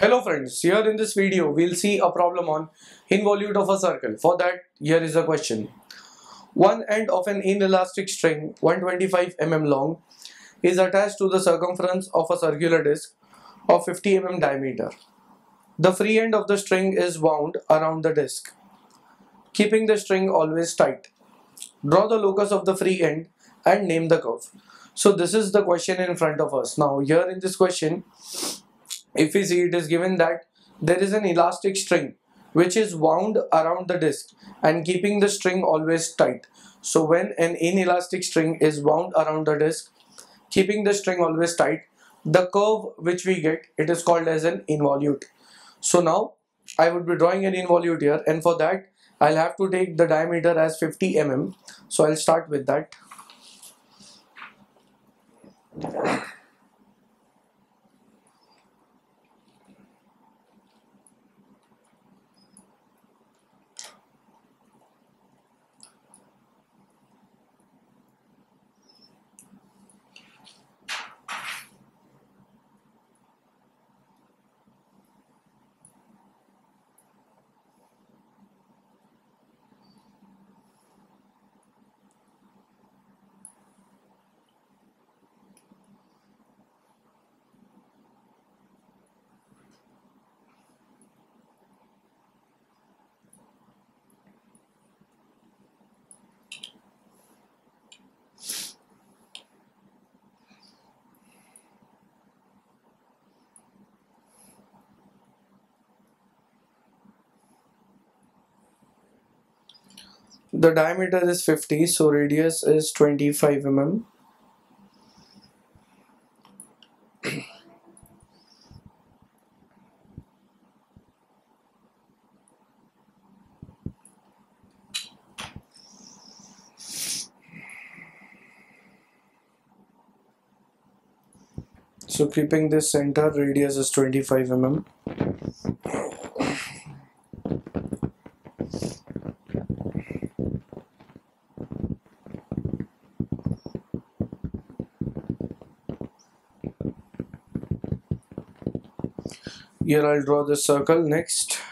Hello friends, here in this video we'll see a problem on involute of a circle. For that, here is a question. One end of an inelastic string 125 mm long is attached to the circumference of a circular disc of 50 mm diameter. The free end of the string is wound around the disc, keeping the string always tight. Draw the locus of the free end and name the curve. So this is the question in front of us. Now here in this question, if we see it is given that there is an elastic string which is wound around the disc and keeping the string always tight. So when an inelastic string is wound around the disc, keeping the string always tight, the curve which we get, it is called as an involute. So now I would be drawing an involute here and for that I'll have to take the diameter as 50 mm. So I'll start with that. The diameter is 50 so radius is 25 mm. So keeping this center radius is 25 mm. Here I'll draw the circle next.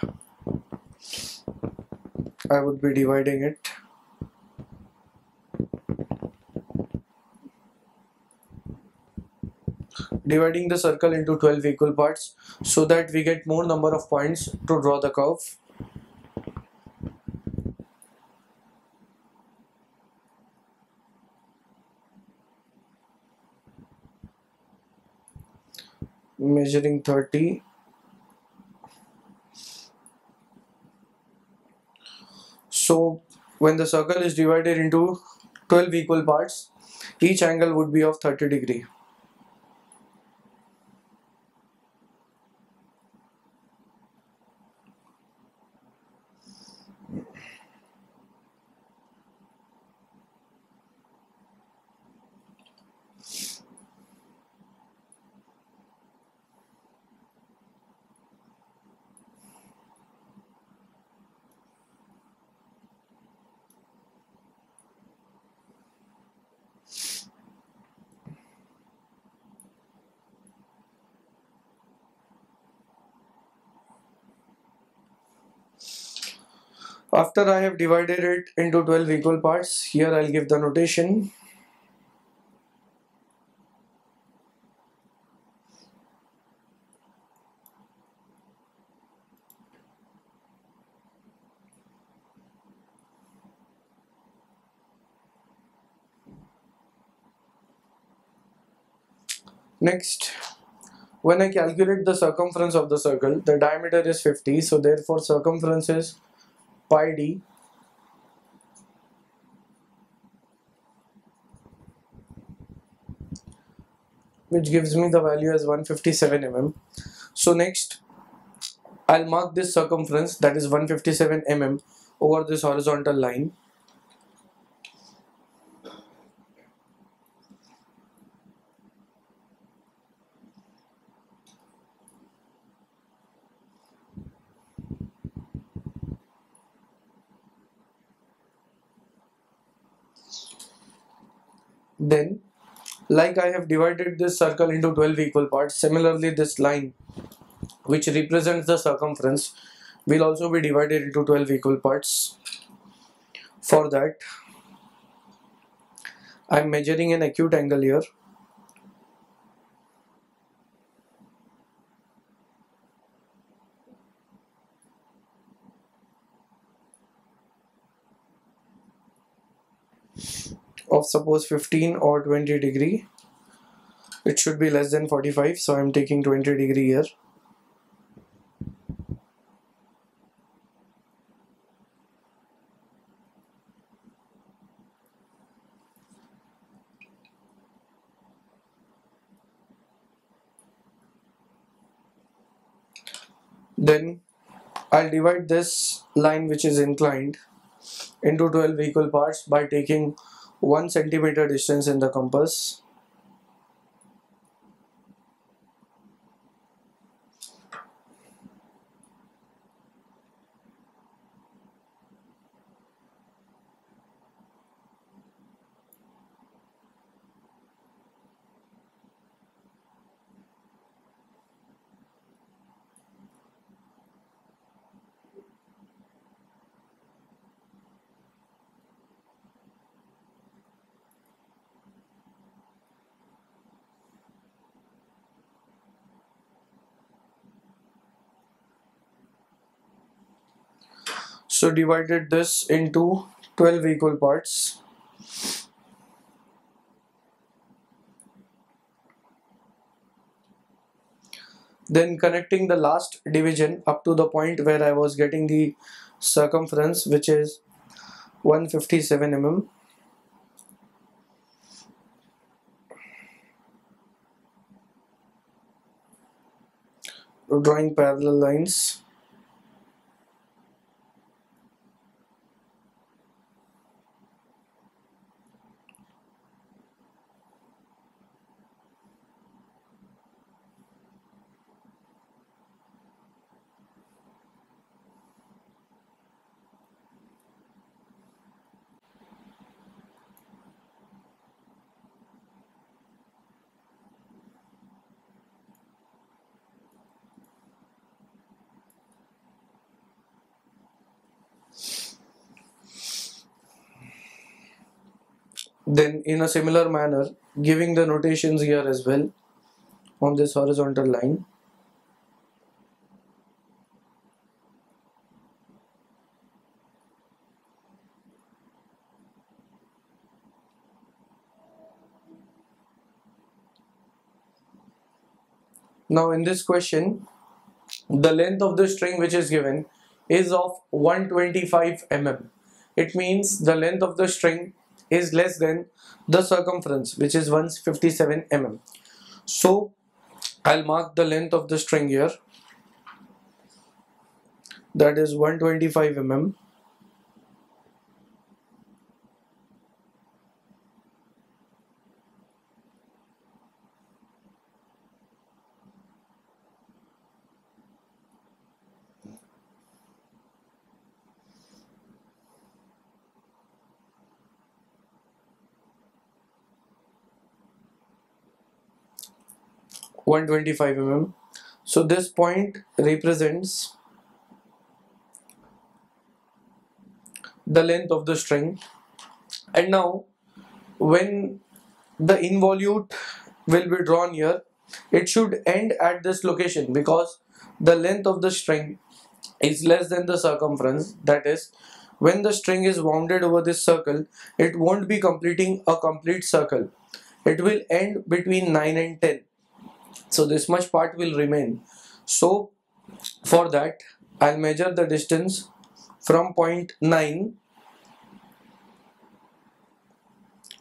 I would be dividing it. Dividing the circle into 12 equal parts so that we get more number of points to draw the curve. measuring 30 so when the circle is divided into 12 equal parts each angle would be of 30 degree After I have divided it into 12 equal parts, here I'll give the notation. Next, when I calculate the circumference of the circle, the diameter is 50, so therefore circumference is pi d. Which gives me the value as 157 mm so next I'll mark this circumference that is 157 mm over this horizontal line Then, like I have divided this circle into 12 equal parts, similarly this line which represents the circumference will also be divided into 12 equal parts. For that I'm measuring an acute angle here suppose 15 or 20 degree it should be less than 45 so I'm taking 20 degree here. Then I'll divide this line which is inclined into 12 equal parts by taking 1 centimeter distance in the compass so divided this into 12 equal parts. Then connecting the last division up to the point where I was getting the circumference which is 157 mm. Drawing parallel lines then in a similar manner giving the notations here as well on this horizontal line. Now in this question the length of the string which is given is of 125 mm it means the length of the string is less than the circumference which is 157 mm. So I'll mark the length of the string here. That is 125 mm One twenty five mm. So this point represents the length of the string. And now when the involute will be drawn here it should end at this location because the length of the string is less than the circumference. That is when the string is wounded over this circle it won't be completing a complete circle. It will end between 9 and 10 so this much part will remain. So for that I'll measure the distance from point 9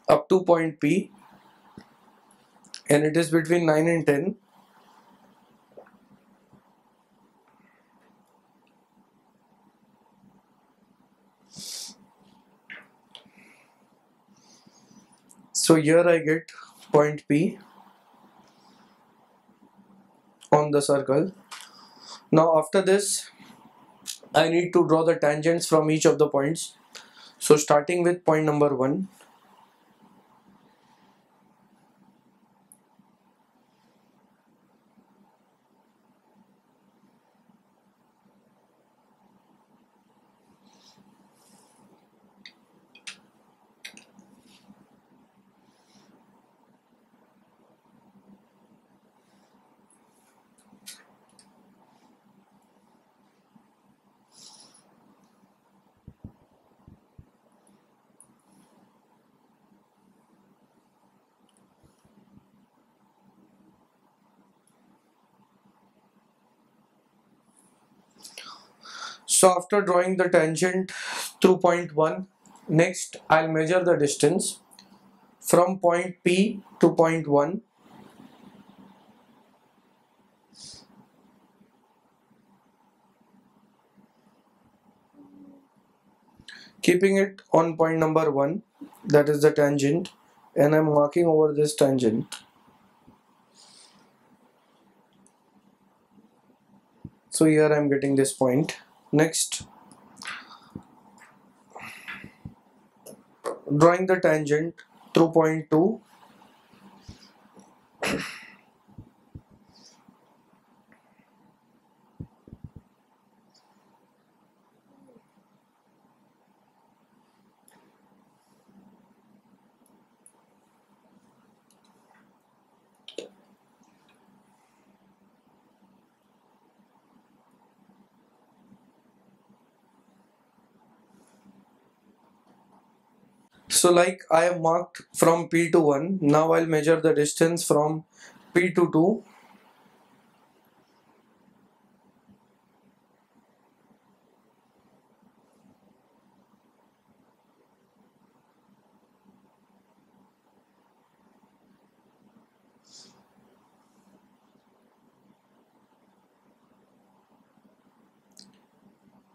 up to point P and it is between 9 and 10 so here I get point P on the circle. Now after this I need to draw the tangents from each of the points. So starting with point number 1 So after drawing the tangent through point 1, next I'll measure the distance from point P to point 1 keeping it on point number 1 that is the tangent and I'm marking over this tangent. So here I'm getting this point next. Drawing the tangent through point 2 So like I have marked from P to 1, now I'll measure the distance from P to 2.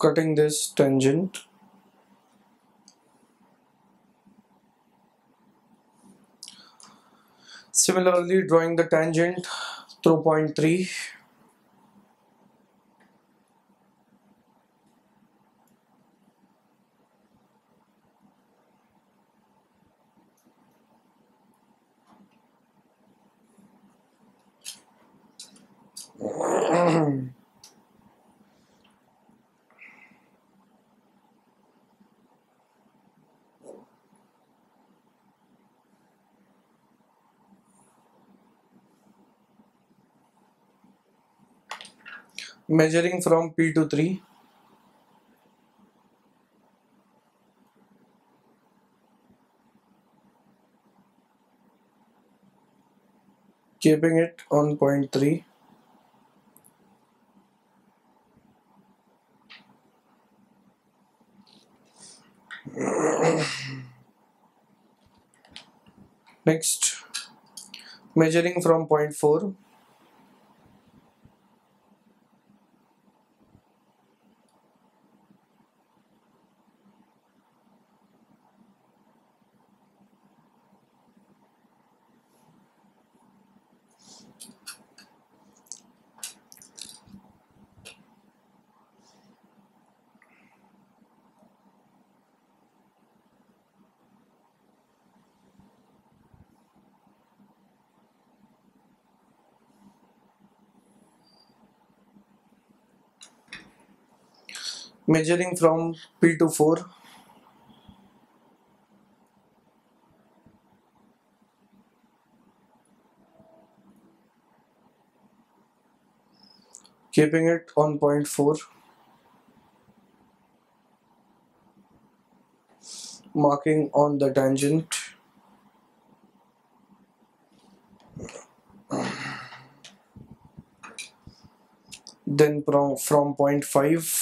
Cutting this tangent. Similarly, drawing the tangent through point 3. Measuring from P to 3 keeping it on point 3 next measuring from point 4 measuring from P to 4 keeping it on point 4 marking on the tangent. Then from, from point 5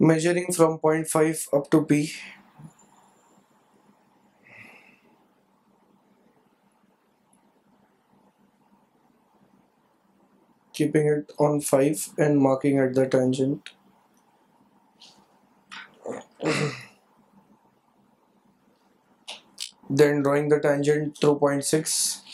measuring from 0.5 up to P. Keeping it on 5 and marking at the tangent. Then drawing the tangent through 0.6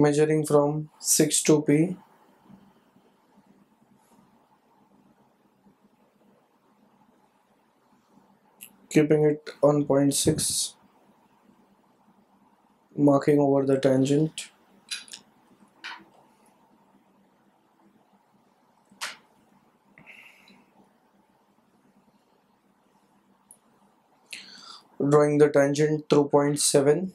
measuring from 6 to P. Keeping it on 0.6 marking over the tangent. Drawing the tangent through 0.7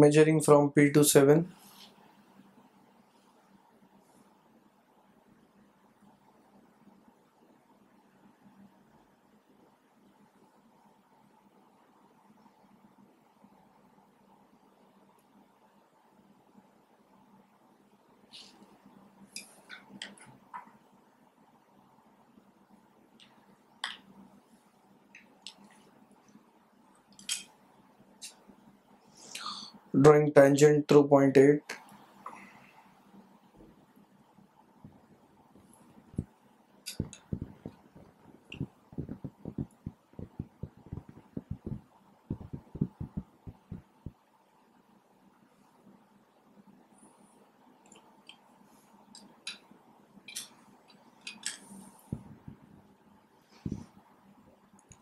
measuring from P to 7 drawing tangent through point 8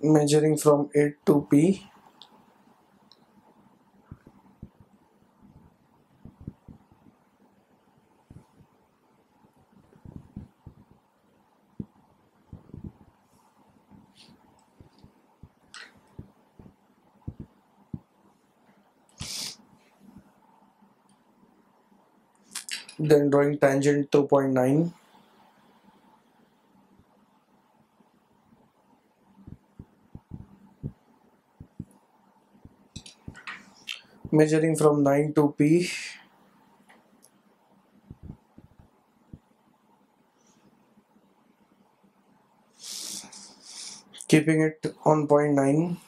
measuring from 8 to P then drawing tangent 2.9 measuring from 9 to P. Keeping it on 0.9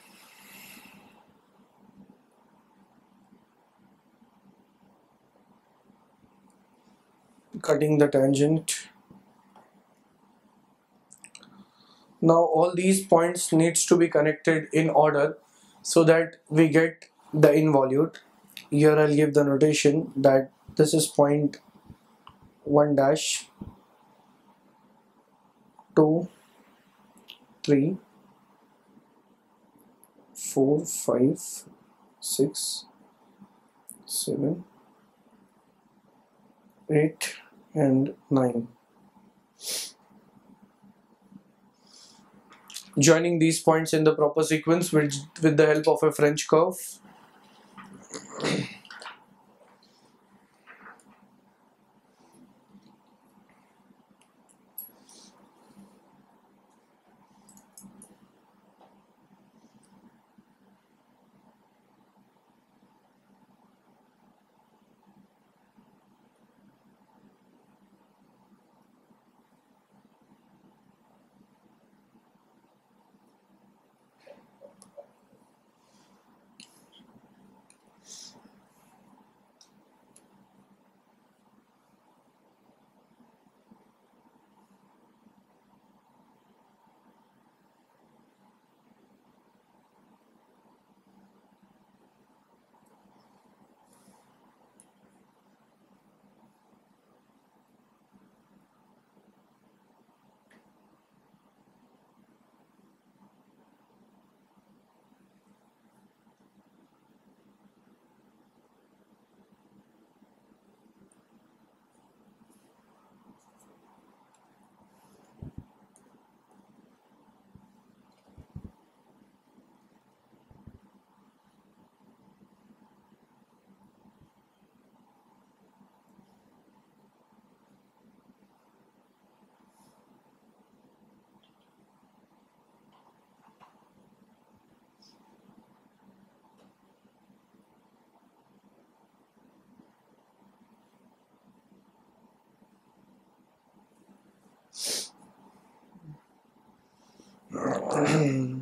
cutting the tangent. Now all these points needs to be connected in order so that we get the involute. Here I'll give the notation that this is point 1 dash 2 3 4 5 6 7 8 and 9. Joining these points in the proper sequence with, with the help of a French curve. Yeah.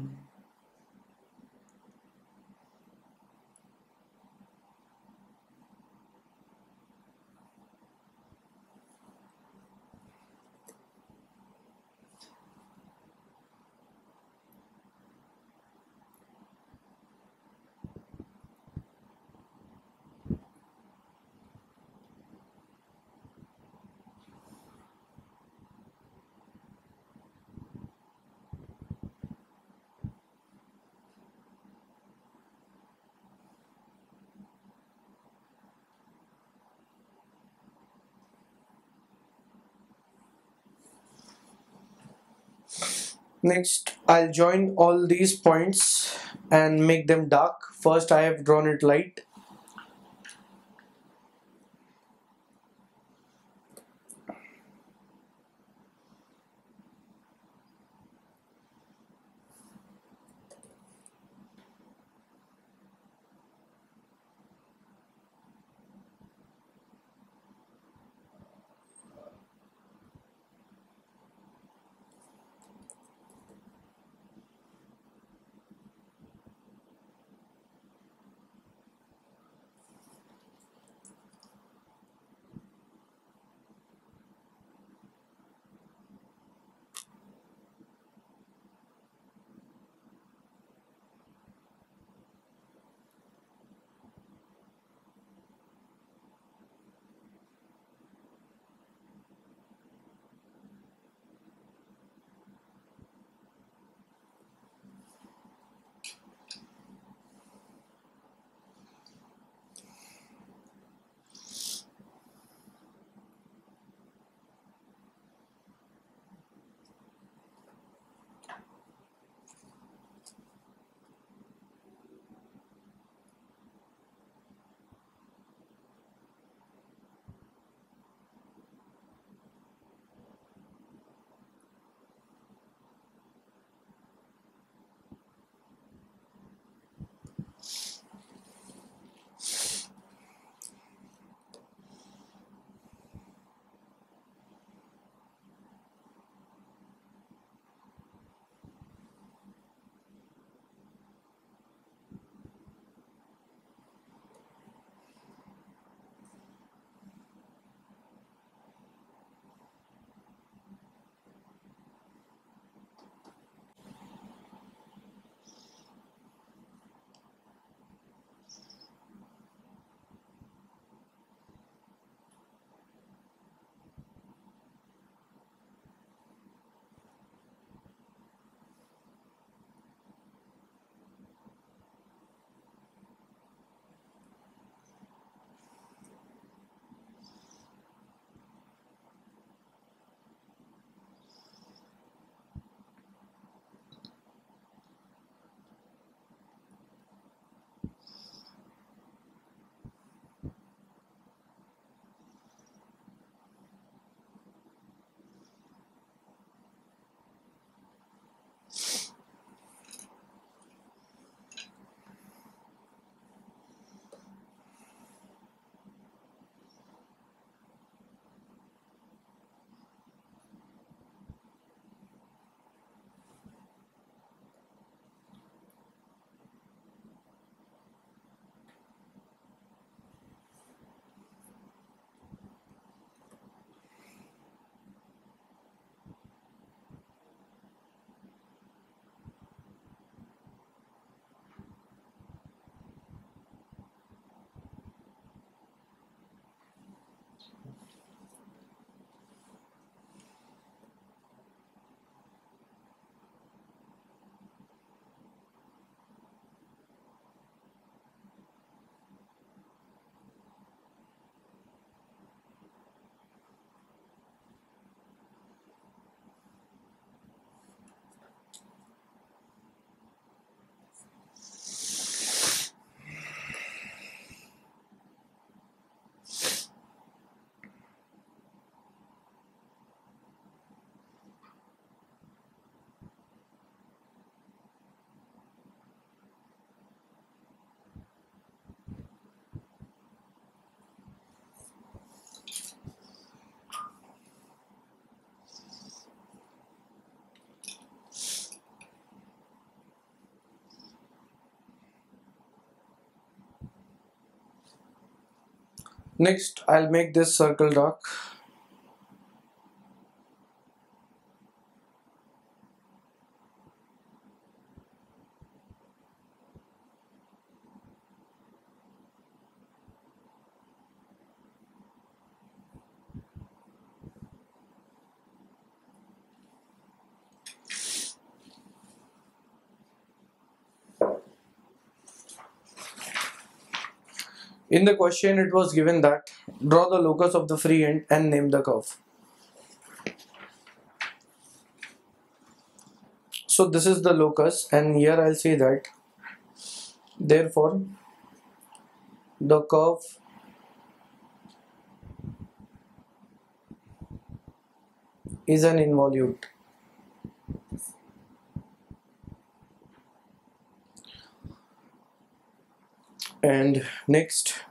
next I'll join all these points and make them dark. First I have drawn it light Next, I'll make this circle dark. In the question, it was given that draw the locus of the free end and name the curve. so this is the locus and here I'll say that therefore the curve is an involute and next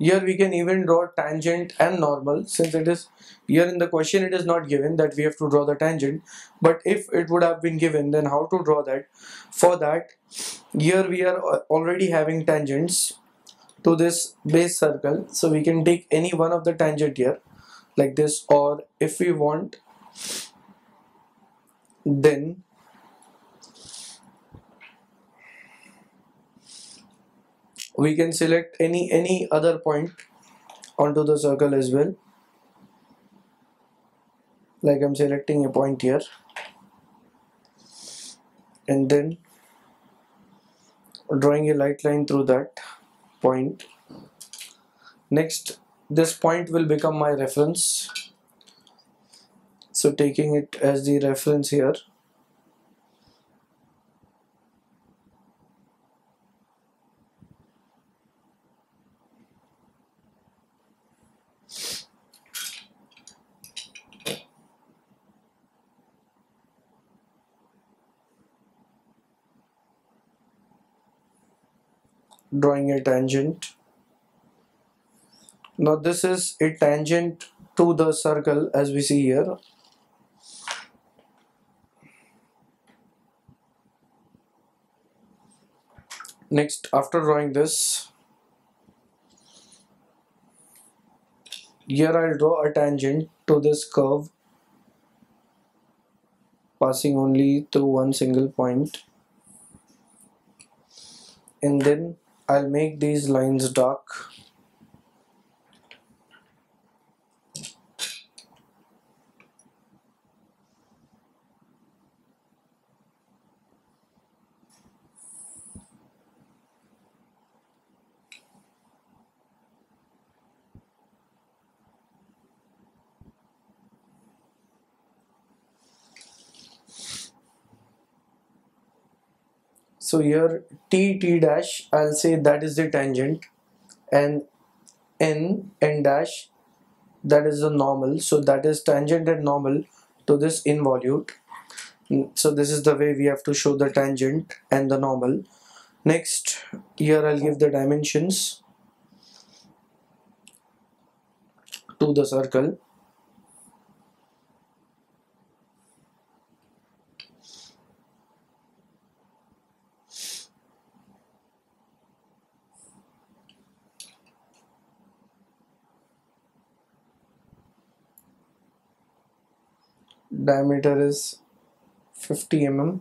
here we can even draw tangent and normal. Since it is here in the question it is not given that we have to draw the tangent. But if it would have been given then how to draw that? For that here we are already having tangents to this base circle. So we can take any one of the tangent here like this. Or if we want then we can select any any other point onto the circle as well. Like I'm selecting a point here. And then drawing a light line through that point. Next this point will become my reference. So taking it as the reference here drawing a tangent. Now this is a tangent to the circle as we see here. Next after drawing this here I'll draw a tangent to this curve passing only through one single point. And then I'll make these lines dark so here t t dash I'll say that is the tangent. And n n dash that is the normal. So that is tangent and normal to this involute. So this is the way we have to show the tangent and the normal. Next here I'll give the dimensions to the circle diameter is 50 mm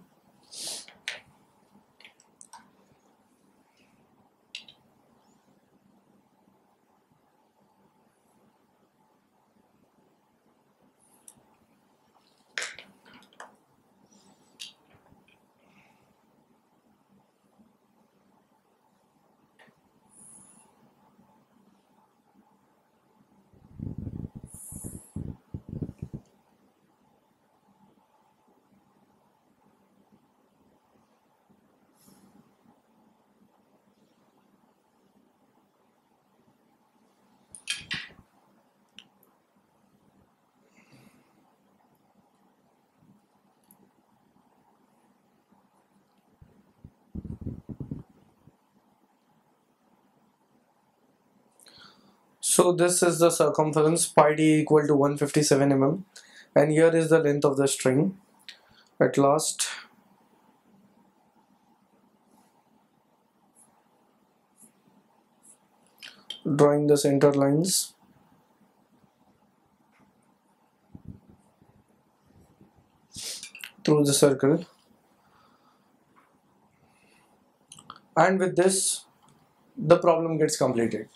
So this is the circumference pi d equal to 157 mm and here is the length of the string. At last drawing the center lines. Through the circle. And with this the problem gets completed